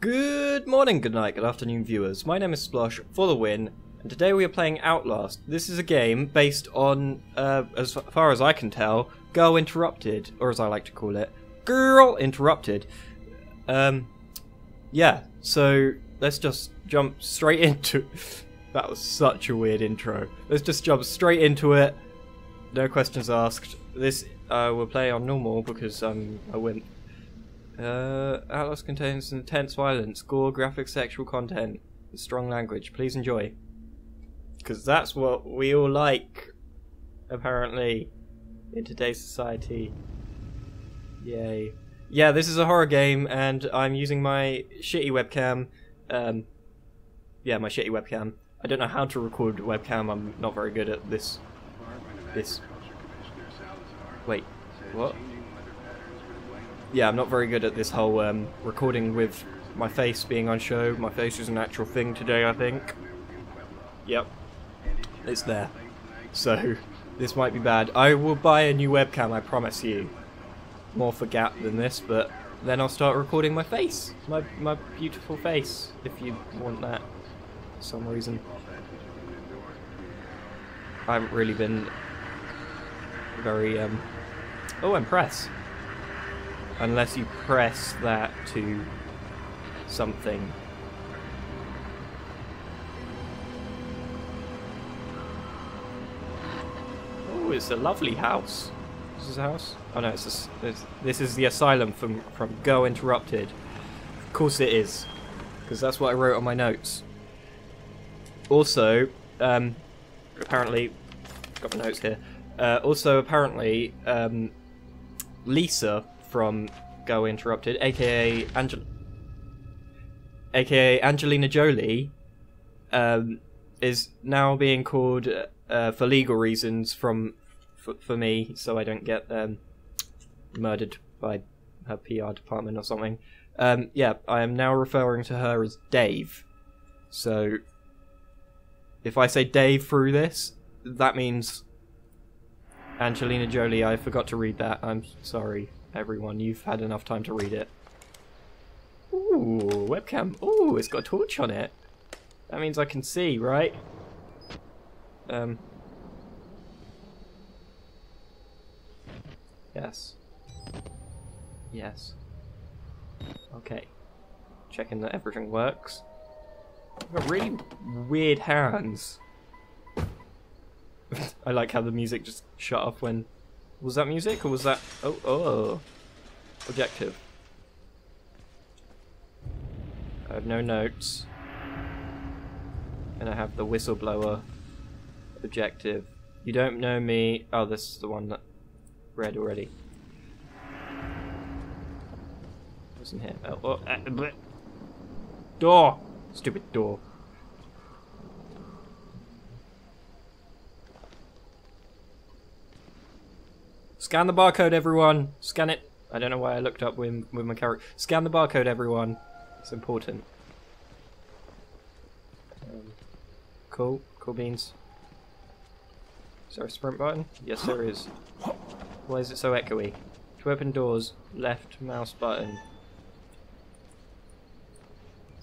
Good morning, good night, good afternoon, viewers. My name is Splosh for the win, and today we are playing Outlast. This is a game based on, uh, as far as I can tell, Girl Interrupted, or as I like to call it, Girl Interrupted. Um, yeah, so let's just jump straight into. that was such a weird intro. Let's just jump straight into it. No questions asked. This uh, we'll play on normal because um, I went uh, Outlast contains intense violence, gore, graphic sexual content, strong language. Please enjoy. Because that's what we all like, apparently, in today's society. Yay. Yeah, this is a horror game, and I'm using my shitty webcam. Um, yeah, my shitty webcam. I don't know how to record webcam, I'm not very good at this. This. Wait, what? Yeah, I'm not very good at this whole um, recording with my face being on show. My face is an actual thing today, I think. Yep, it's there. So, this might be bad. I will buy a new webcam, I promise you. More for gap than this, but then I'll start recording my face. My, my beautiful face, if you want that for some reason. I haven't really been very, um... Oh, press. Unless you press that to something. Oh, it's a lovely house. This is a house? Oh no, it's, a, it's this is the asylum from from Girl Interrupted. Of course it is, because that's what I wrote on my notes. Also, um, apparently, got my notes here. Uh, also, apparently, um, Lisa from Girl Interrupted, aka Angel, aka Angelina Jolie, um, is now being called uh, for legal reasons from for, for me, so I don't get um, murdered by her PR department or something. Um, yeah, I am now referring to her as Dave. So, if I say Dave through this, that means Angelina Jolie. I forgot to read that. I'm sorry everyone. You've had enough time to read it. Ooh, webcam. Ooh, it's got a torch on it. That means I can see, right? Um. Yes. Yes. Okay. Checking that everything works. I've got really weird hands. I like how the music just shut off when was that music or was that... Oh, oh. Objective. I have no notes. And I have the whistleblower objective. You don't know me. Oh, this is the one that read already. What's in here? Oh, oh uh, door! Stupid door. Scan the barcode, everyone. Scan it. I don't know why I looked up with, with my character. Scan the barcode, everyone. It's important. Um, cool. Cool beans. Is there a sprint button? Yes, there is. Why is it so echoey? To open doors, left mouse button.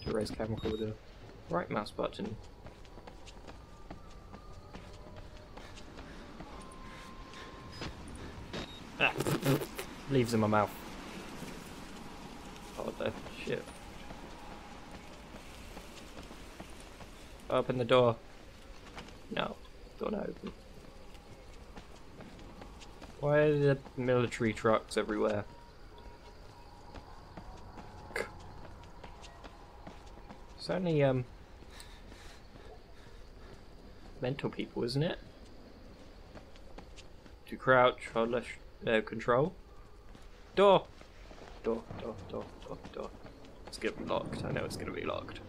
To raise camera the right mouse button. Ah, leaves in my mouth. Oh, the shit. Open the door. No, door not open. Why are there military trucks everywhere? It's only, um, mental people, isn't it? To crouch, hold left uh, control. Door! Door, door, door, door, door. It's gonna be locked. I know it's gonna be locked.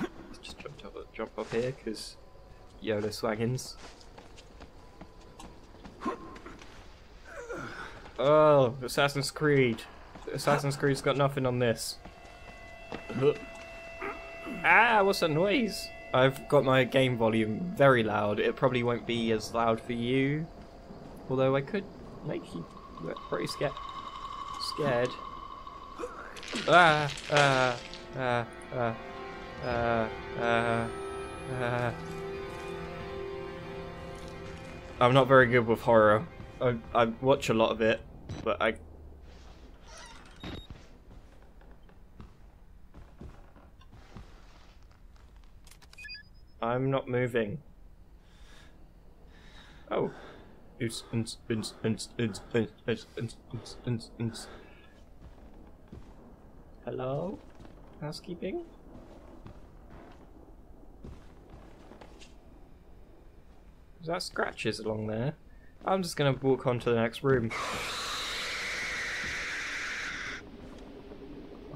Let's just jump up, jump up here, because YOLO swaggins. Oh, Assassin's Creed. Assassin's Creed's got nothing on this. ah, what's that noise? I've got my game volume very loud. It probably won't be as loud for you. Although I could make you pretty scared. Scared. Ah, ah, ah, ah, ah, ah, ah. I'm not very good with horror. I, I watch a lot of it, but I... I'm not moving. Oh. Hello? Housekeeping? Is that scratches along there? I'm just gonna walk on to the next room.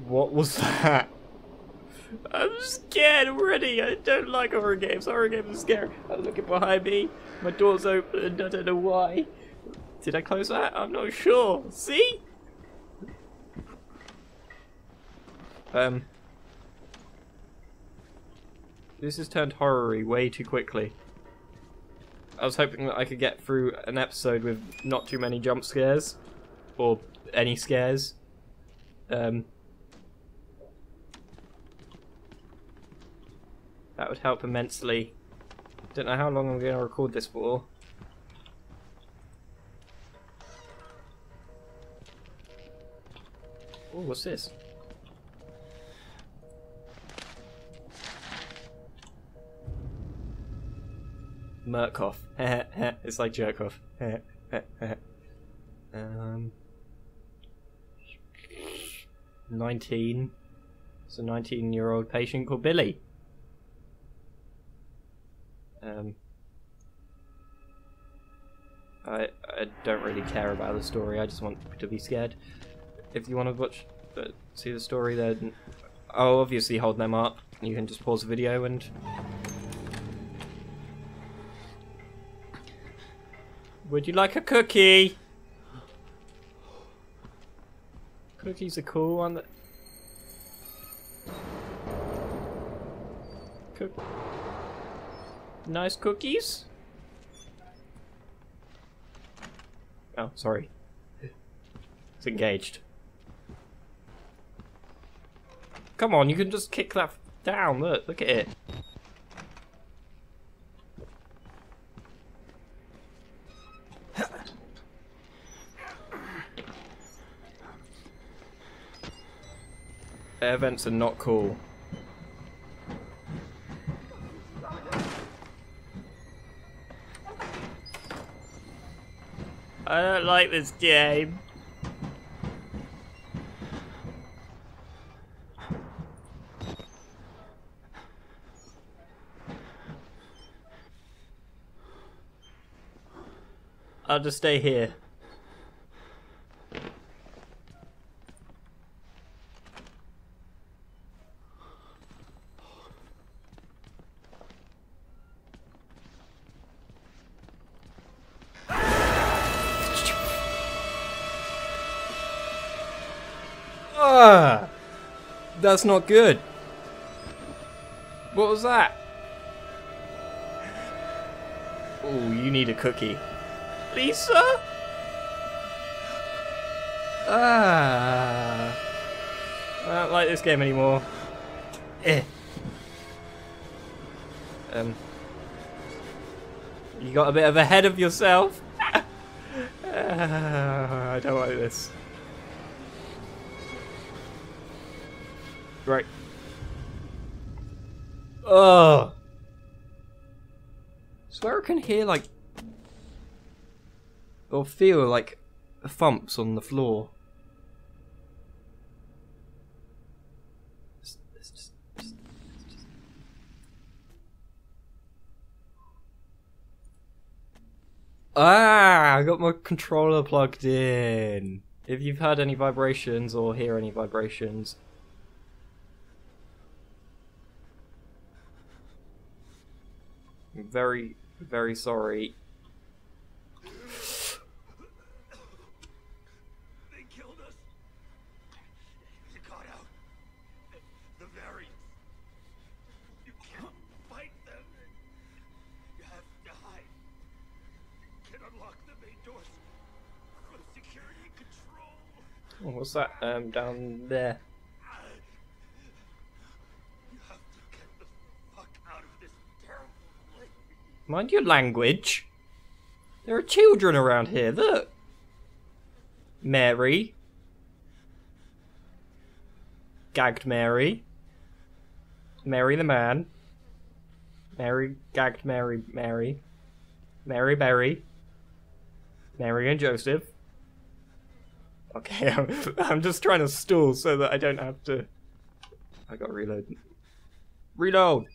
What was that? I'm scared already. I don't like horror games. Horror games are scary. I'm looking behind me. My door's open. I don't know why. Did I close that? I'm not sure. See? Um. This has turned horror way too quickly. I was hoping that I could get through an episode with not too many jump scares. Or any scares. Um. That would help immensely. Don't know how long I'm going to record this for. Oh, what's this? Murkoff. it's like Jerkoff. um, 19. It's a 19 year old patient called Billy. Um, I I don't really care about the story. I just want to be scared. If you want to watch, uh, see the story, then I'll obviously hold them up. You can just pause the video and. Would you like a cookie? Cookies are cool on the. Cook. Nice cookies? Oh, sorry. It's engaged. Come on, you can just kick that down. Look, look at it. Air vents are not cool. Don't like this game. I'll just stay here. That's not good. What was that? Oh, you need a cookie. Lisa? Ah. I don't like this game anymore. Eh. Um. You got a bit of ahead of yourself. uh, I don't like this. Right. Ugh. Swear I can hear like or feel like thumps on the floor. Ah, I got my controller plugged in. If you've heard any vibrations or hear any vibrations, very, very sorry. They killed us. You got out. The, the variants. You can't fight them. You have to hide. You can unlock the main doors. To security Oh, what's that? Um, down there. Mind your language. There are children around here. Look. Mary. Gagged Mary. Mary the man. Mary gagged Mary Mary. Mary Berry. Mary and Joseph. Okay, I'm, I'm just trying to stall so that I don't have to. I got reload. Reload!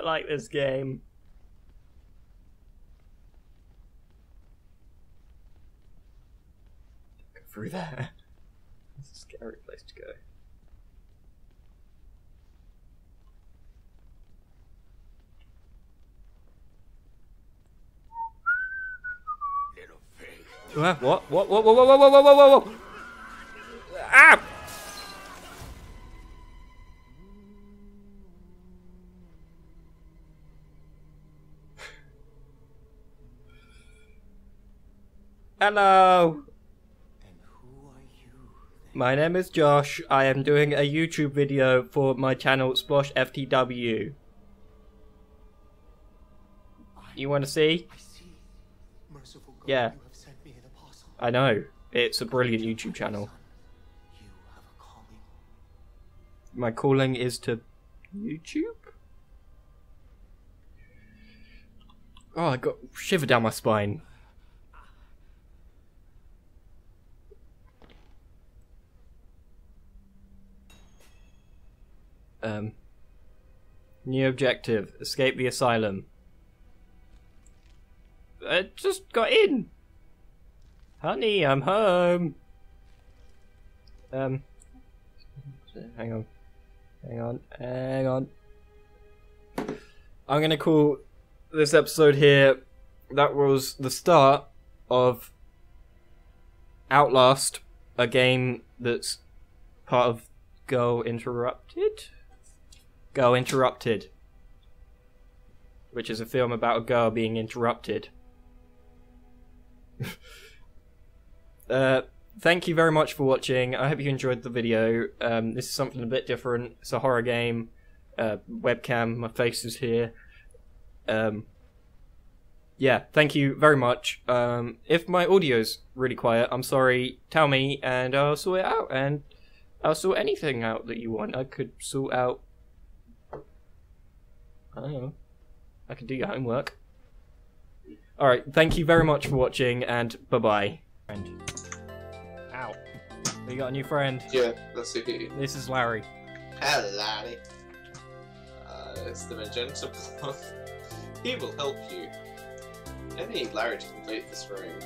Don't like this game. Go through there. It's a scary place to go. Little pig. What? What? What? What? What? What? What? What? What? What? What? Ah! Hello. And who are you? My name is Josh. I am doing a YouTube video for my channel Splosh FTW. You want to see? See. God, Yeah. you have sent me an apostle. I know. It's a brilliant YouTube channel. Son, you have a calling. My calling is to YouTube? Oh, I got shiver down my spine. Um. New objective: escape the asylum. I just got in. Honey, I'm home. Um. Hang on. Hang on. Hang on. I'm gonna call this episode here. That was the start of Outlast, a game that's part of Girl Interrupted. Girl Interrupted, which is a film about a girl being interrupted. uh, thank you very much for watching. I hope you enjoyed the video. Um, this is something a bit different. It's a horror game. Uh, webcam, my face is here. Um, yeah, thank you very much. Um, if my audio's really quiet, I'm sorry. Tell me, and I'll sort it out. And I'll sort anything out that you want. I could sort out. I don't know. I could do your homework. All right. Thank you very much for watching, and bye bye. Friend. Ow. We got a new friend. Yeah, let's see who. This is Larry. Hello, Larry. Uh, it's the magenta block. he will help you. I need Larry to complete this room.